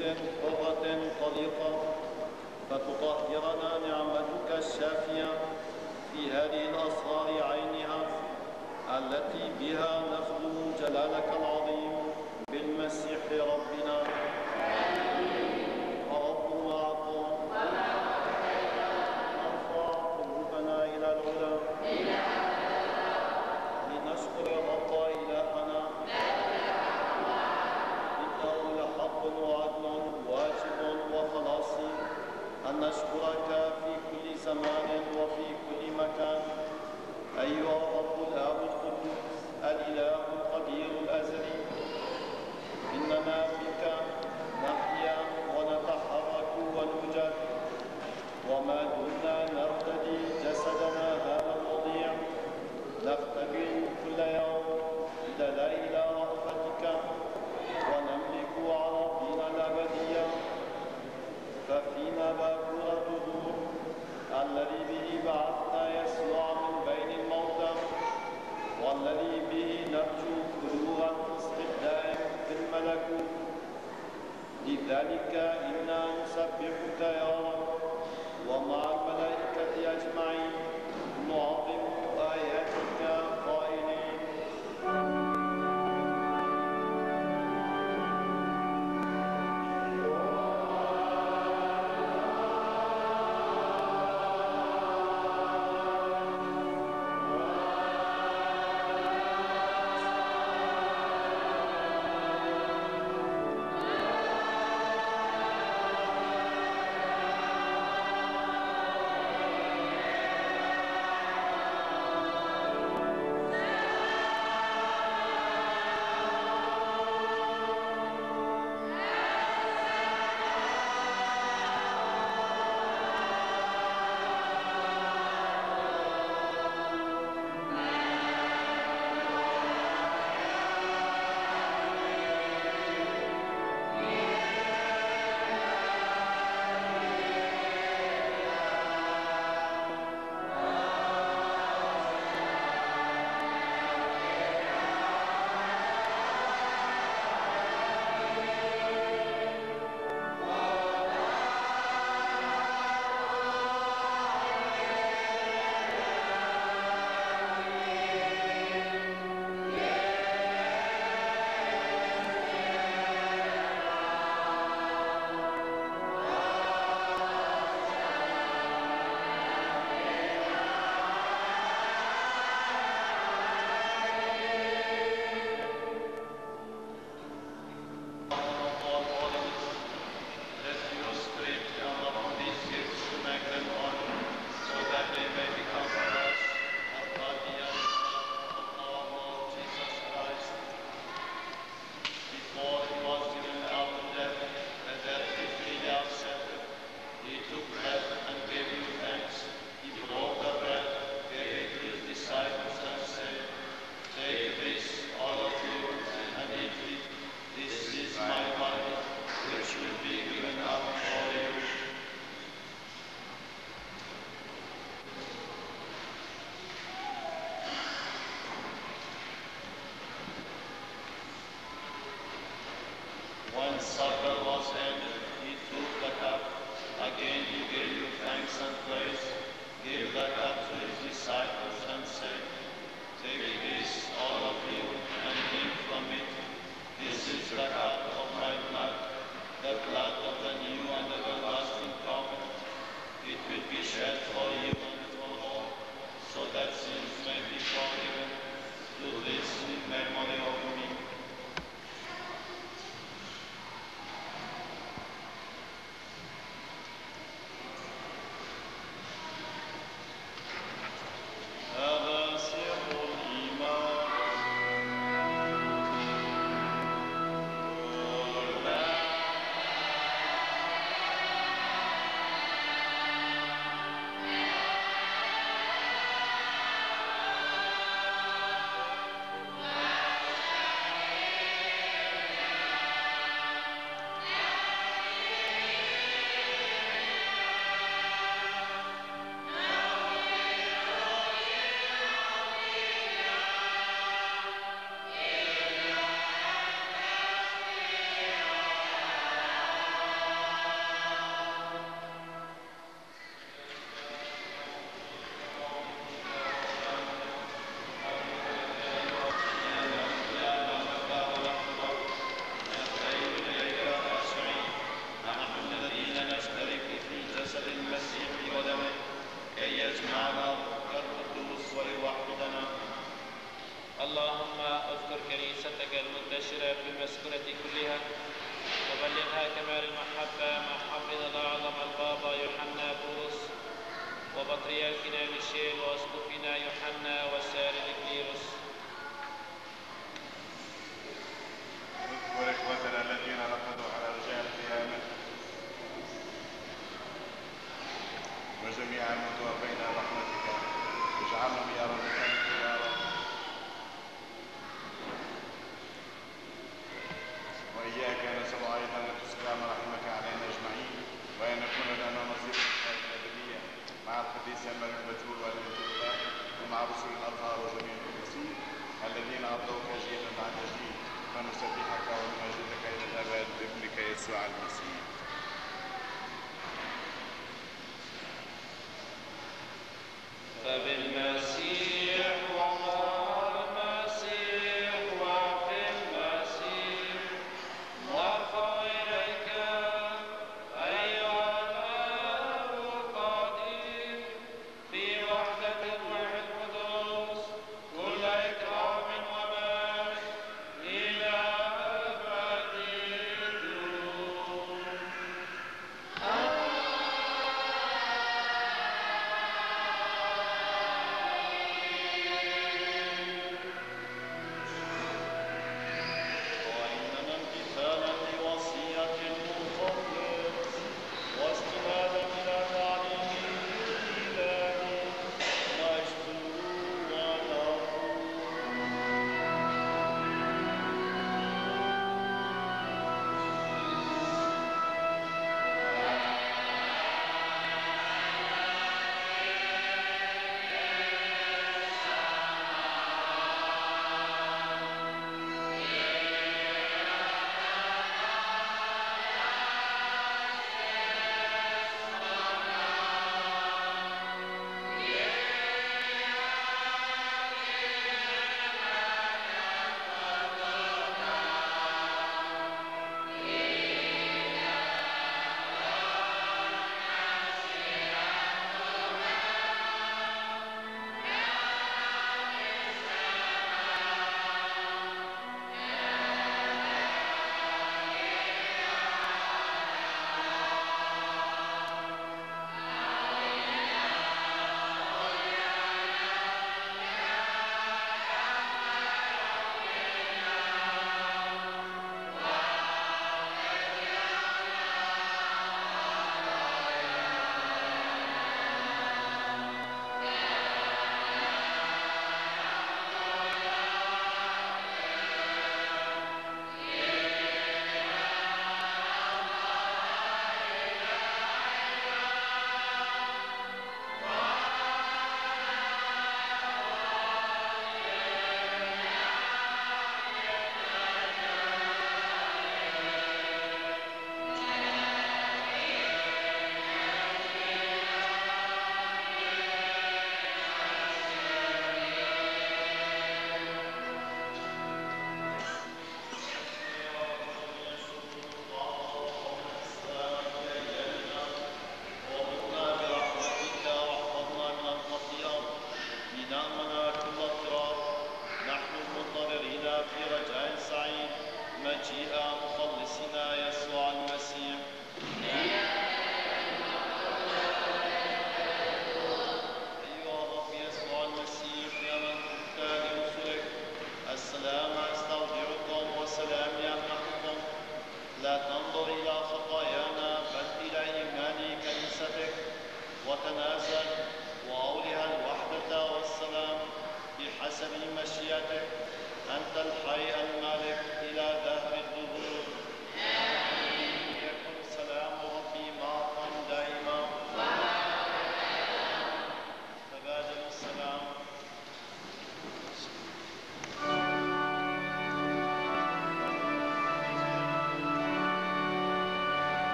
حرة طليقة فتطهرنا نعمتك الشافية في هذه الأسرار عينها التي بها نخدم جلالك العظيم بالمسيح ربنا. نشكرك في كل زمان وفي كل مكان. أيها الرب الآب القدوس الإله القدير الأزلي إننا بك نحيا ونتحرك ونوجد. وما دمنا نرتدي جسدنا هذا الوضيع. نختبر كل يوم دلائل رأفتك ونملك عرضنا الأبدية ففينا باب الذي به بعثنا يسوع من بين الموتى والذي به نرجو بلوغ النصح في الملكوت لذلك إنا نسبحك يا رب ومع الملائكة أجمعين نعظم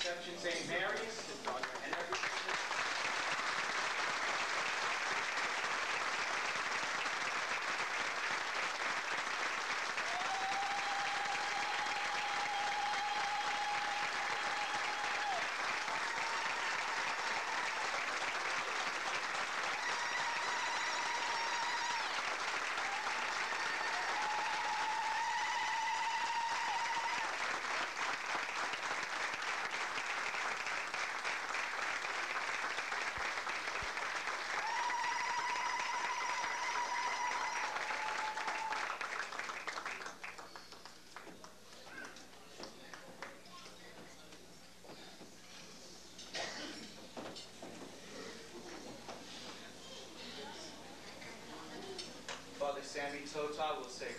Conception St. Mary's, and representatives Father Sammy Tota will say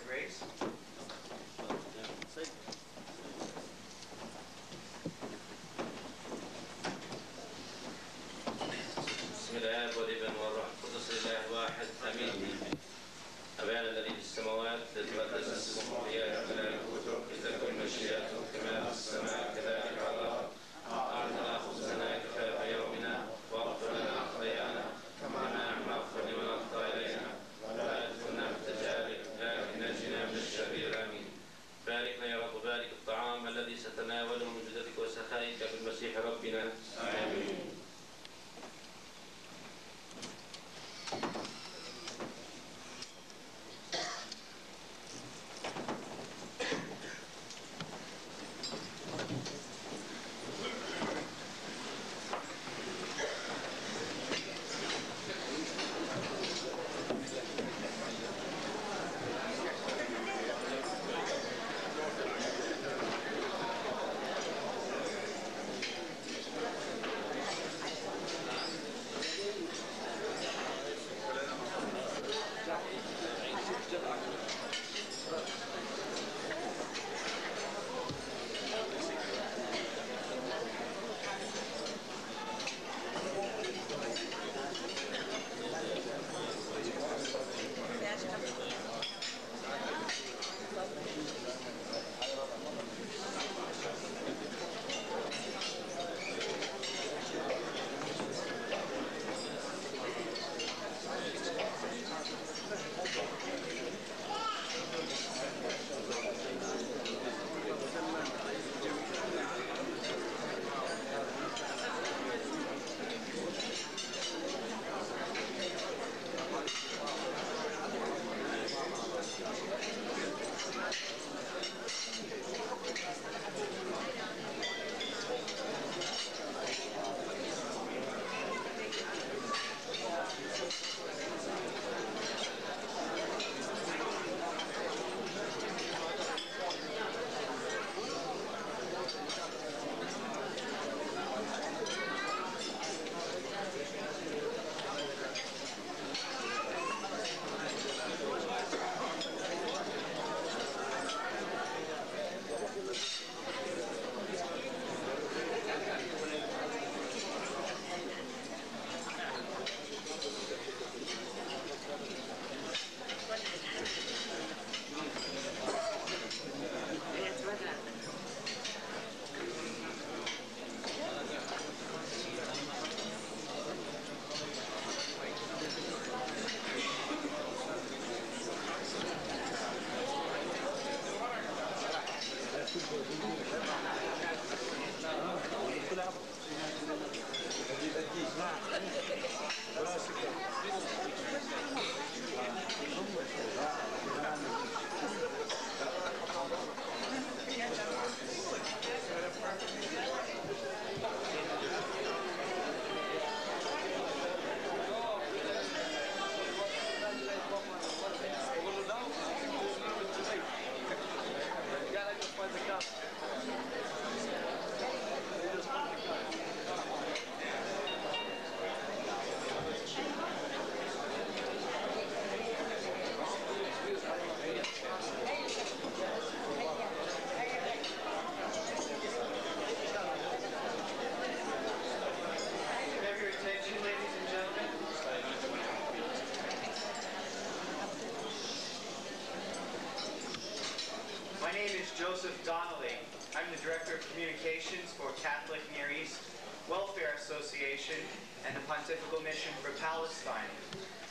Donnelly. I'm the Director of Communications for Catholic Near East Welfare Association and the Pontifical Mission for Palestine.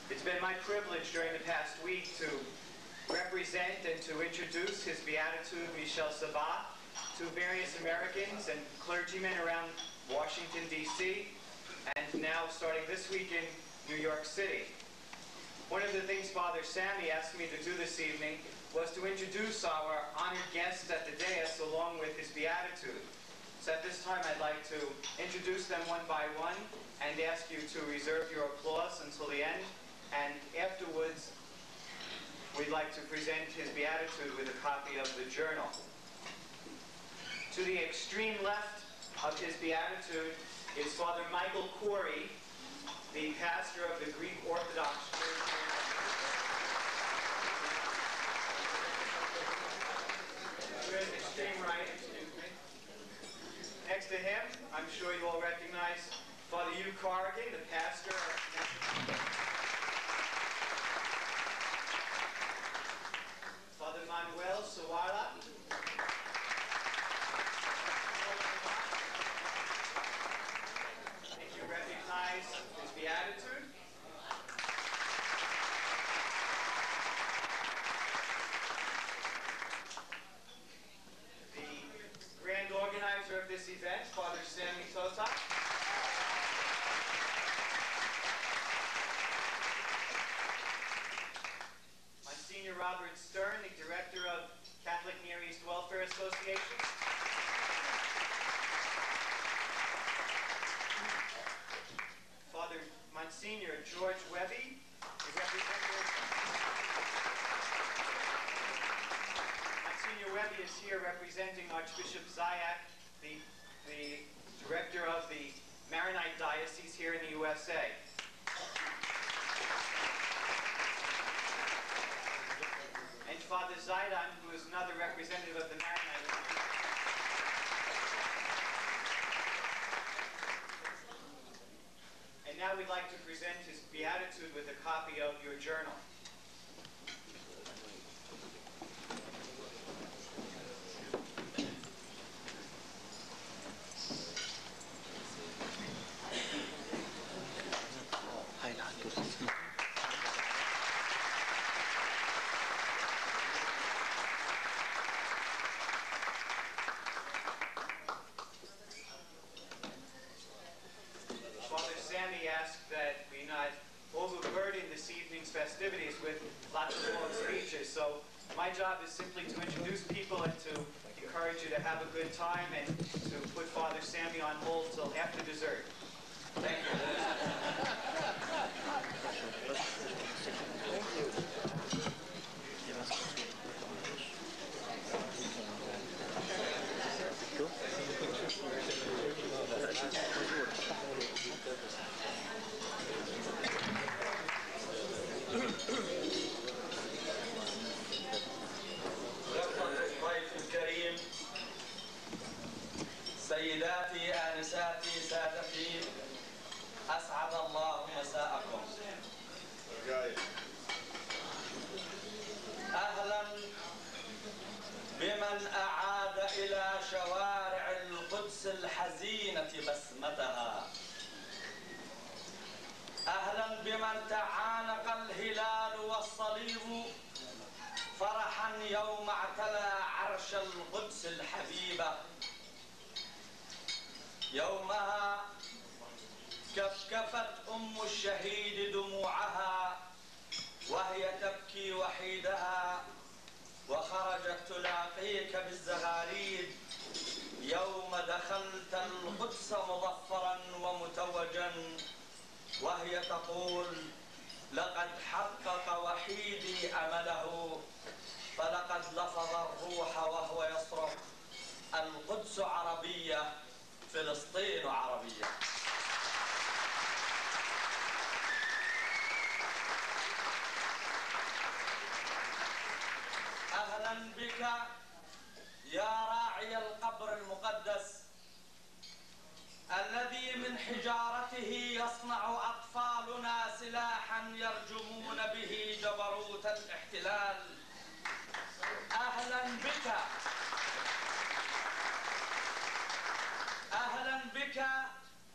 It's been my privilege during the past week to represent and to introduce His Beatitude Michel Sabat to various Americans and clergymen around Washington, D.C., and now starting this week in New York City. One of the things Father Sammy asked me to do this evening was to introduce our honored guests at the dais along with his beatitude. So at this time, I'd like to introduce them one by one and ask you to reserve your applause until the end. And afterwards, we'd like to present his beatitude with a copy of the journal. To the extreme left of his beatitude is Father Michael Corey, the pastor of the Greek Orthodox Church. His extreme right, next to him, I'm sure you all recognize Father Hugh Corrigan, the pastor Father Manuel Sawala. If you recognize his beatitude. The grand organizer of this event, Father Sammy Tota. Monsignor Robert Stern, the director of Catholic Near East Welfare Association. Father Monsignor George Webby, the representative. Monsignor Webby is here representing Archbishop Zayak, the, the director of the Maronite Diocese here in the USA. And Father Zaidan, who is another representative of the Maronite. And now we'd like to present his beatitude with a copy of your journal. بك يا راعي القبر المقدس الذي من حجارته يصنع أطفالنا سلاحا يرجمون به جبروت الاحتلال. أهلا بك. أهلا بك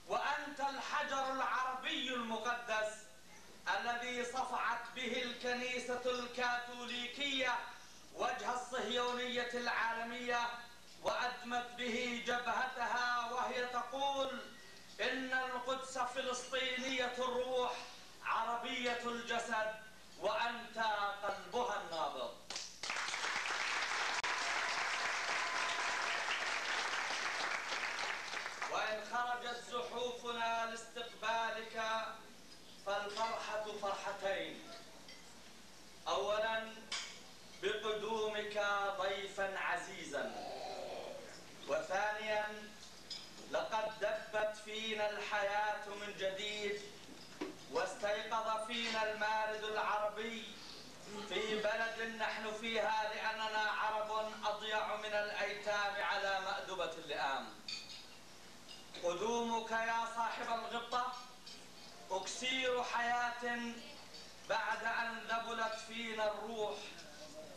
وأنت الحجر العربي المقدس الذي صفعت به الكنيسة الكاثوليكية وجه الصهيونية العالمية وأدمت به جبهتها وهي تقول إن القدس فلسطينية الروح عربية الجسد وأنت قلبها النابض. وإن خرجت زحوفنا لاستقبالك فالفرحة فرحتين. أولا بقدومك ضيفا عزيزا. وثانيا لقد دبت فينا الحياة من جديد واستيقظ فينا المارد العربي. في بلد نحن فيها لأننا عرب أضيع من الأيتام على مأدبة اللئام. قدومك يا صاحب الغبطة أكسير حياة بعد أن ذبلت فينا الروح.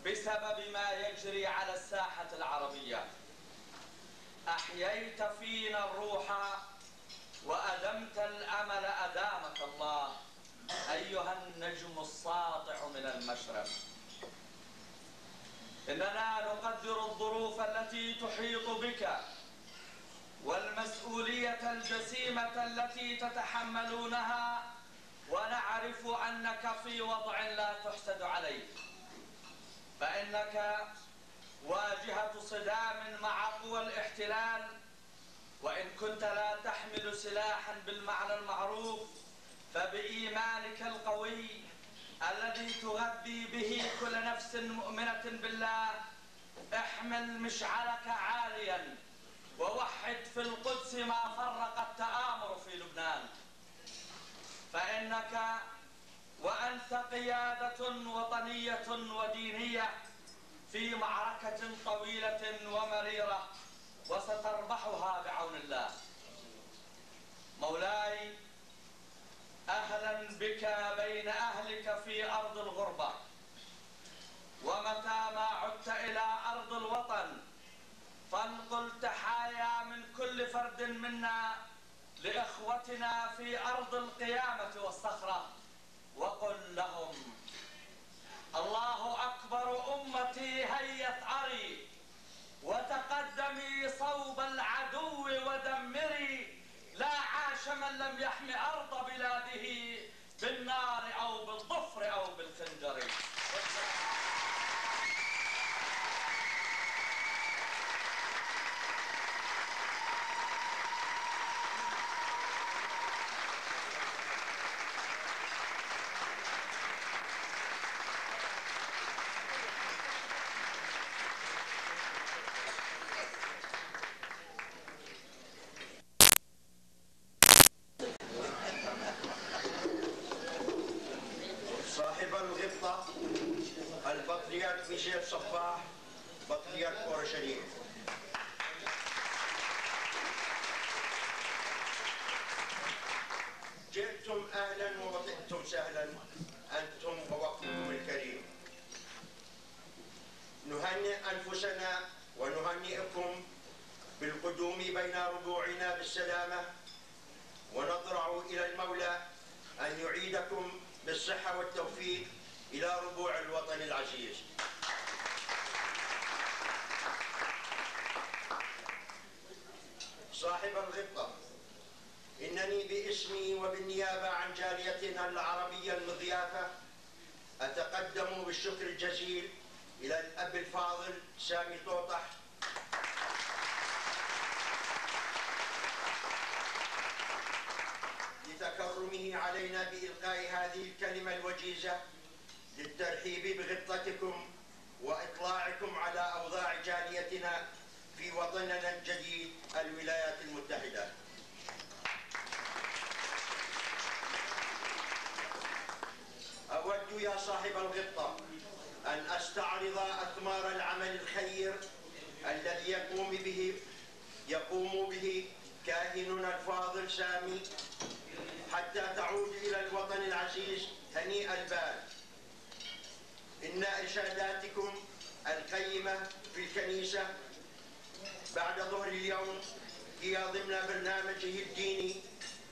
بسبب ما يجري على الساحة العربية. أحييت فينا الروح وأدمت الأمل أدامك الله. أيها النجم الساطع من المشرق. إننا نقدر الظروف التي تحيط بك والمسؤولية الجسيمة التي تتحملونها ونعرف أنك في وضع لا تحسد عليه. فإنك واجهة صدام مع قوى الاحتلال وإن كنت لا تحمل سلاحا بالمعنى المعروف فبإيمانك القوي الذي تغذي به كل نفس مؤمنة بالله احمل مشعلك عاليا ووحد في القدس ما فرق التآمر في لبنان. فإنك وأنت قيادة وطنية ودينية في معركة طويلة ومريرة وستربحها بعون الله. مولاي أهلا بك بين أهلك في أرض الغربة. ومتى ما عدت إلى أرض الوطن فانقل تحايا من كل فرد منا لإخوتنا في أرض القيامة والصخرة. وقل لهم الله أكبر أمتي هيت أري وتقدمي صوب العدو ودمري لا عاش من لم يحم أرض الخير الذي يقوم به يقوم به كاهننا الفاضل سامي حتى تعود إلى الوطن العزيز هنيء البال إن إرشاداتكم القيمة في الكنيسة بعد ظهر اليوم هي ضمن برنامجه الديني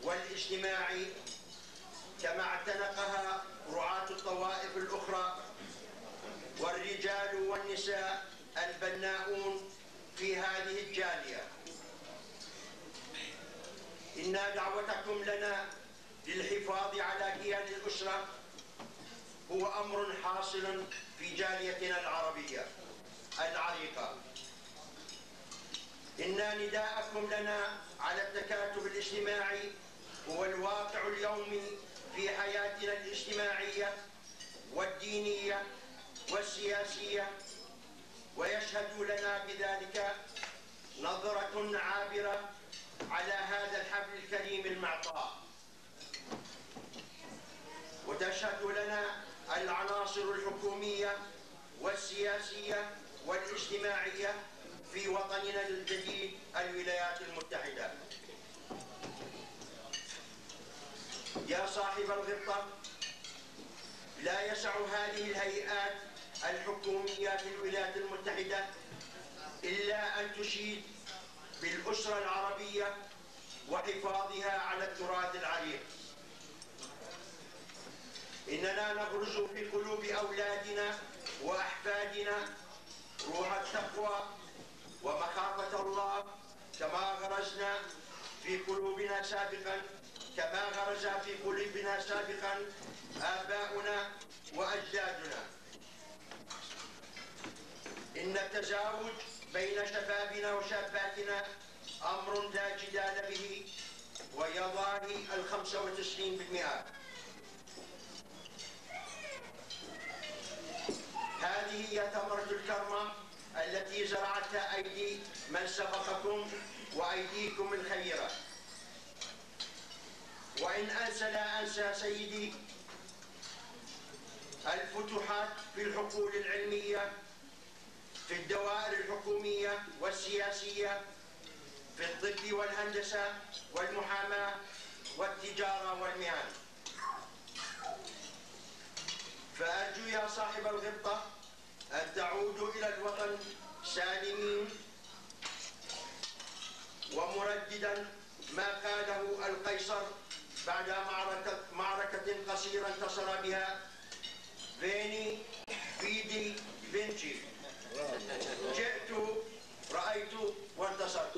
والاجتماعي كما اعتنقها رعاة الطوائف الأخرى والرجال والنساء البناؤون في هذه الجالية. إن دعوتكم لنا للحفاظ على كيان الأسرة هو أمر حاصل في جاليتنا العربية العريقة. إن نداءكم لنا على التكاتف الاجتماعي هو الواقع اليومي في حياتنا الاجتماعية والدينية والسياسية ويشهد لنا بذلك نظرة عابرة على هذا الحفل الكريم المعطاء. وتشهد لنا العناصر الحكومية والسياسية والاجتماعية في وطننا الجديد الولايات المتحدة. يا صاحب الغبطة لا يسع هذه الهيئات الحكومية في الولايات المتحدة إلا أن تشيد بالأسرة العربية وحفاظها على التراث العريق. إننا نغرز في قلوب أولادنا وأحفادنا روح التقوى ومخافة الله كما غرزنا في قلوبنا سابقا كما غرز في قلوبنا سابقا آباؤنا وأجدادنا. إن التزاوج بين شبابنا وشاباتنا أمر لا جدال به ويضاهي الخمسة وتسعين بالمئة. هذه هي ثمرة الكرمة التي زرعتها أيدي من سبقكم وأيديكم الخيرة وإن أنسى لا أنسى سيدي الفتوحات في الحقول العلمية في الدوائر الحكومية والسياسية في الطب والهندسة والمحاماة والتجارة والمهن. فأرجو يا صاحب الغبطة أن تعودوا إلى الوطن سالمين ومرددا ما قاله القيصر بعد معركة, معركة قصيرة انتصر بها بيني فيدي بنتي جئت رأيت وانتصرت.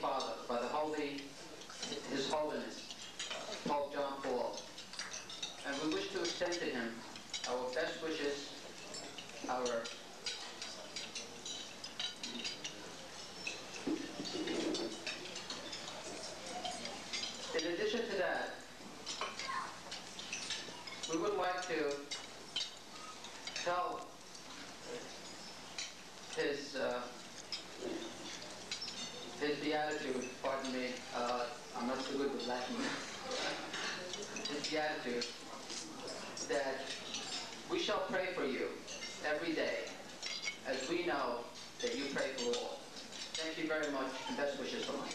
Father, by the Holy, His Holiness, Pope John Paul. And we wish to extend to him our best wishes, our In addition to that, we would like to tell his, uh, his beatitude, pardon me, uh, I'm Latin. his beatitude, that we shall pray for you every day, as we know that you pray for all. Thank you very much, and best wishes from us.